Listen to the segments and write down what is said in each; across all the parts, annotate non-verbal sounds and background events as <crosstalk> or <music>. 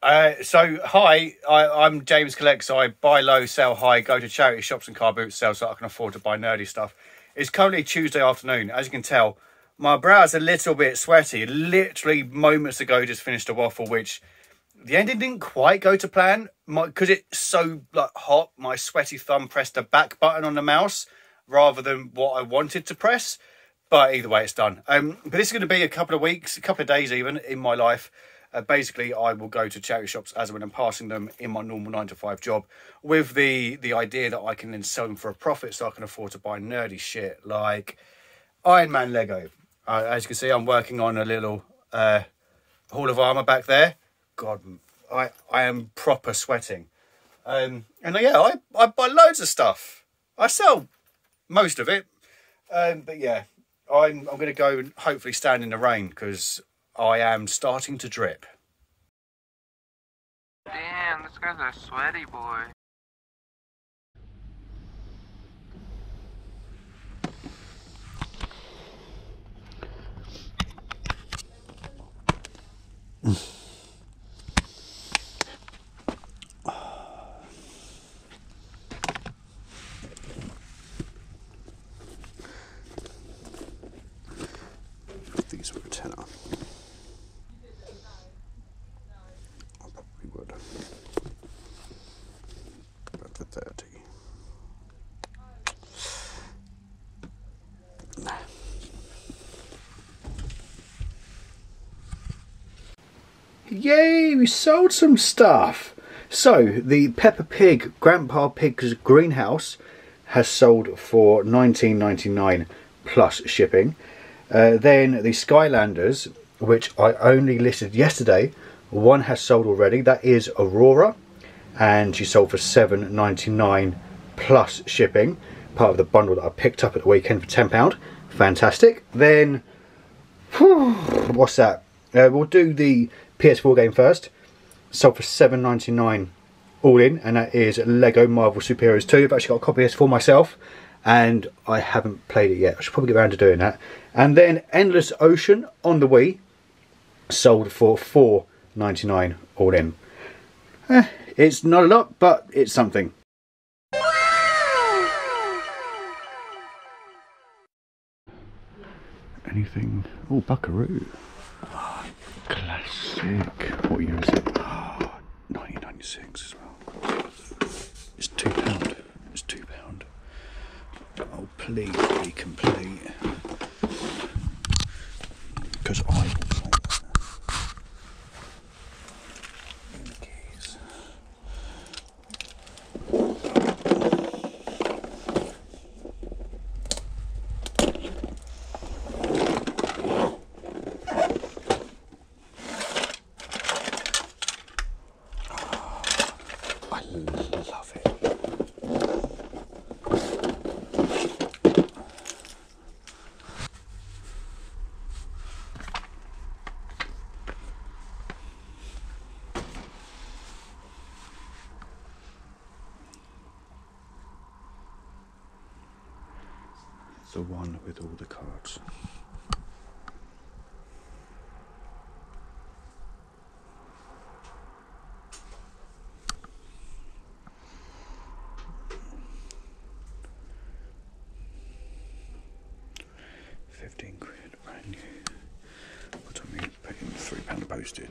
Uh, so, hi, I, I'm James Collects. I buy low, sell high, go to charity shops and car boot sales so I can afford to buy nerdy stuff. It's currently Tuesday afternoon. As you can tell, my brow's a little bit sweaty. Literally moments ago, just finished a waffle, which the ending didn't quite go to plan because it's so like hot. My sweaty thumb pressed the back button on the mouse rather than what I wanted to press. But either way, it's done. Um, but this is going to be a couple of weeks, a couple of days even in my life. Uh, basically, I will go to charity shops as when I'm passing them in my normal nine to five job, with the the idea that I can then sell them for a profit, so I can afford to buy nerdy shit like Iron Man Lego. Uh, as you can see, I'm working on a little uh, Hall of Armor back there. God, I I am proper sweating. Um, and uh, yeah, I, I buy loads of stuff. I sell most of it. Um, but yeah, I'm I'm going to go and hopefully stand in the rain because I am starting to drip. Damn, this guy's a sweaty boy. Yay, we sold some stuff. So, the Peppa Pig Grandpa Pig's greenhouse has sold for 19.99 plus shipping. Uh, then the Skylanders, which I only listed yesterday, one has sold already. That is Aurora, and she sold for 7.99 plus shipping. Part of the bundle that I picked up at the weekend for £10. Fantastic. Then, whew, what's that? Uh, we'll do the PS4 game first. Sold for 7.99 all in, and that is Lego Marvel Superheroes 2. I've actually got a copy of this for myself, and I haven't played it yet. I should probably get around to doing that. And then Endless Ocean on the Wii sold for 4.99 all in. Eh, it's not a lot, but it's something. Anything? Oh, Buckaroo. Classic. What year is <gasps> it? 1996 as well. It's two pound. It's two pound. Oh, please be complete. Because I will say that. In the keys. I love it. The one with all the cards. Fifteen quid, brand new. What I mean, paying three pound postage.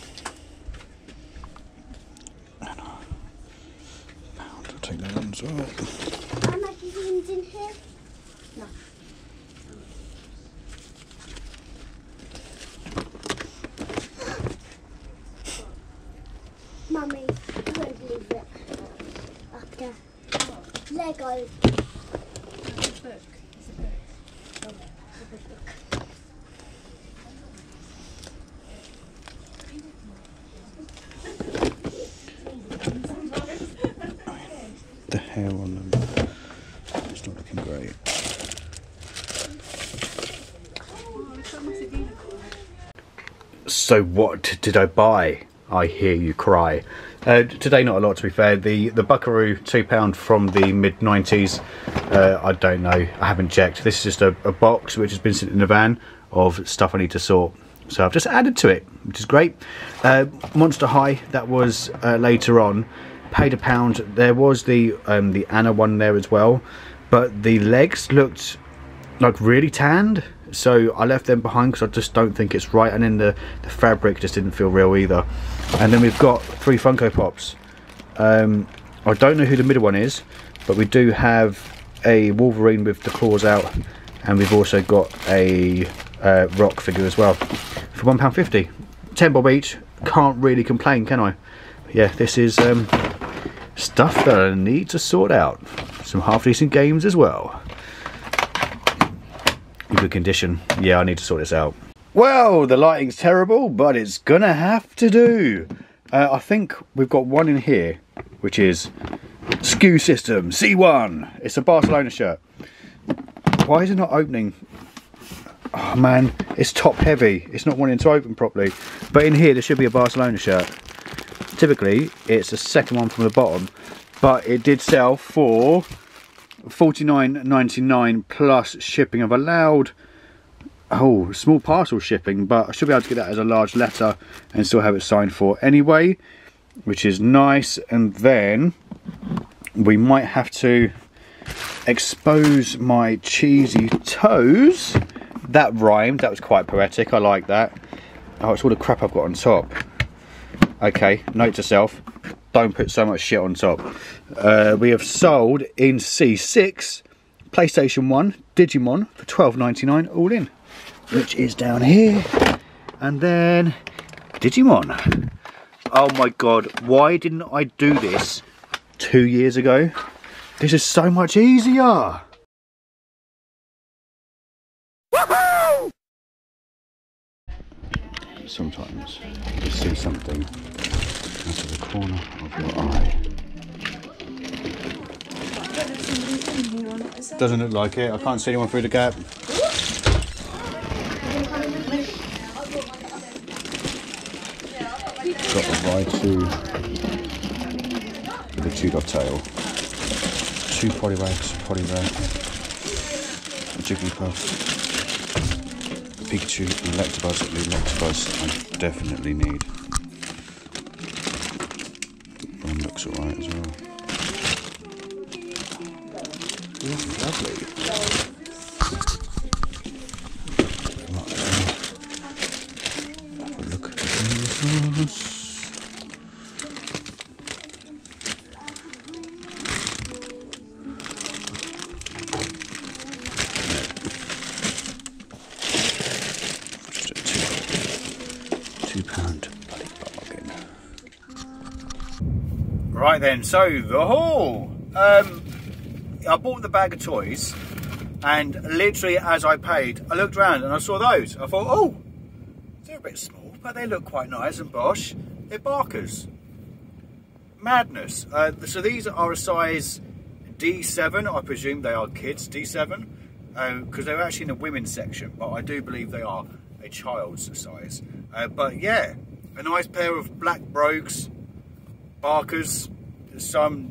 one's up. Mama, do you in here? No. Mummy, I'm going to leave it up there. Lego. It's a book. It's a book. It's a book. So what did I buy? I hear you cry. Uh, today, not a lot to be fair. The the Buckaroo two pound from the mid nineties. Uh, I don't know. I haven't checked. This is just a, a box which has been sitting in the van of stuff I need to sort. So I've just added to it, which is great. Uh, Monster High that was uh, later on. Paid a pound. There was the um, the Anna one there as well, but the legs looked like really tanned so I left them behind because I just don't think it's right and then the, the fabric just didn't feel real either. And then we've got three Funko Pops. Um, I don't know who the middle one is but we do have a Wolverine with the claws out and we've also got a uh, rock figure as well for £1.50 10 bob each. Can't really complain can I? Yeah this is um, stuff that I need to sort out. Some half decent games as well good condition. Yeah, I need to sort this out. Well, the lighting's terrible, but it's gonna have to do. Uh, I think we've got one in here, which is SKU System C1. It's a Barcelona shirt. Why is it not opening? Oh man, it's top heavy. It's not wanting to open properly. But in here, there should be a Barcelona shirt. Typically, it's the second one from the bottom, but it did sell for 49.99 plus shipping. I've allowed oh small parcel shipping, but I should be able to get that as a large letter and still have it signed for anyway, which is nice. And then we might have to expose my cheesy toes. That rhymed. That was quite poetic. I like that. Oh, it's all the crap I've got on top. Okay, note to self don't put so much shit on top. Uh, we have sold in C6 PlayStation 1 Digimon for twelve ninety nine all in, which is down here. And then Digimon. Oh my god, why didn't I do this two years ago? This is so much easier. Sometimes you see something the corner of your eye. Doesn't look like it. I can't see anyone through the gap. Got the Raichu with a tail. Two Poliwraths, Poliwrath, a Jigglypuff, Pikachu, and Electabuzz. Electabuzz I definitely need. One looks alright as well. Lovely. Two pound bloody bargain. Right then, so the haul. Um, I bought the bag of toys, and literally as I paid, I looked around and I saw those. I thought, oh, they're a bit small, but they look quite nice and bosh. They're Barkers. Madness. Uh, so these are a size D7. I presume they are kids D7 because they're actually in the women's section, but I do believe they are a child's size. Uh, but yeah, a nice pair of black brogues, Barkers. Some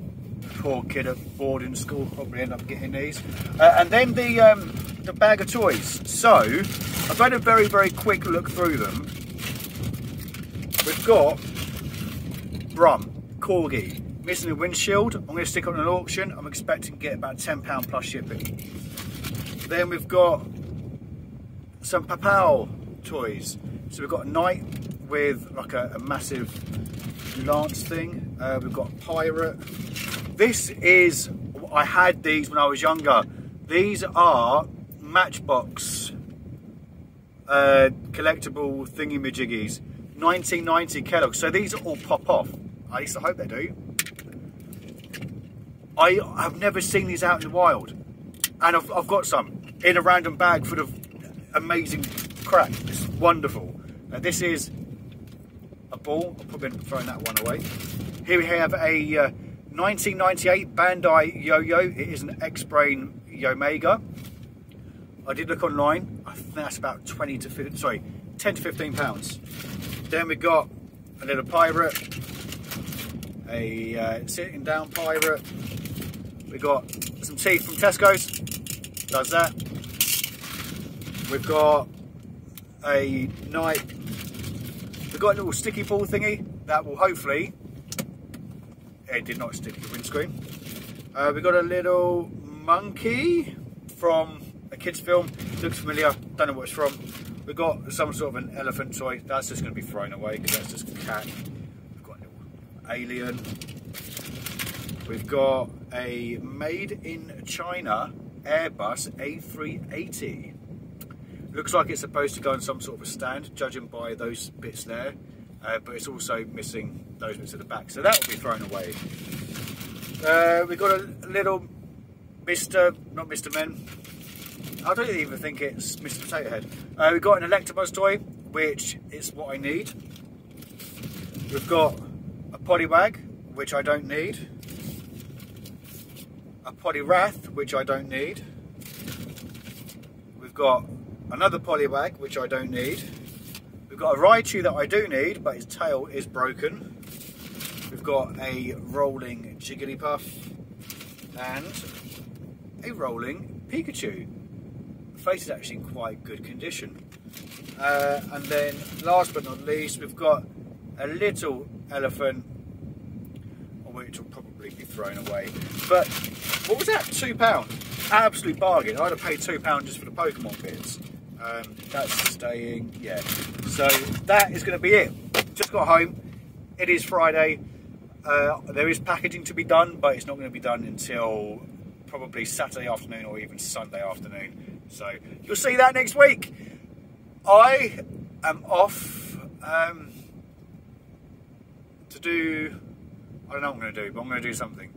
poor kid at boarding school probably end up getting these. Uh, and then the um, the bag of toys. So I've had a very very quick look through them. We've got Brum, Corgi, missing a windshield. I'm going to stick on an auction. I'm expecting to get about £10 plus shipping. Then we've got some Papal toys. So we've got a knight with like a, a massive lance thing. Uh, we've got pirate. This is, I had these when I was younger. These are Matchbox uh, collectible thingy-majiggies. 1990 Kellogg. So these all pop off. At least I hope they do. I have never seen these out in the wild, and I've, I've got some in a random bag full of amazing crap. It's wonderful. Now this is a ball. I'll probably up throwing that one away. Here we have a uh, 1998 Bandai Yo-Yo. It is an X-Brain Yomega. I did look online. I think that's about 20 to 15, sorry, 10 to 15 pounds. Then we got a little pirate, a uh, sitting down pirate. We got some teeth from Tesco's. Does that. We've got a knight. We've got a little sticky ball thingy that will hopefully. It did not stick to the windscreen. Uh, we got a little monkey from a kids' film. Looks familiar. Don't know what it's from. We've got some sort of an elephant toy. That's just going to be thrown away because that's just a cat. We've got a little alien. We've got a made in China Airbus A380. Looks like it's supposed to go on some sort of a stand, judging by those bits there. Uh, but it's also missing those bits at the back, so that will be thrown away. Uh, we've got a little Mr. not Mr. Men. I don't even think it's Mr. Potato Head. Uh, we've got an Electabuzz toy, which is what I need. We've got a Potty Poliwag, which I don't need. A Poliwrath, which I don't need. We've got another Poliwag, which I don't need. Got a Raichu that I do need, but his tail is broken. We've got a rolling Jigglypuff and a rolling Pikachu. The face is actually in quite good condition. Uh, and then last but not least, we've got a little elephant, which will probably be thrown away. But what was that? Two pound, absolute bargain. I'd have paid two pound just for the Pokemon bits. Um, that's staying, yeah. So that is going to be it. Just got home. It is Friday. Uh, there is packaging to be done, but it's not going to be done until probably Saturday afternoon or even Sunday afternoon. So you'll see that next week. I am off um, to do. I don't know what I'm going to do, but I'm going to do something.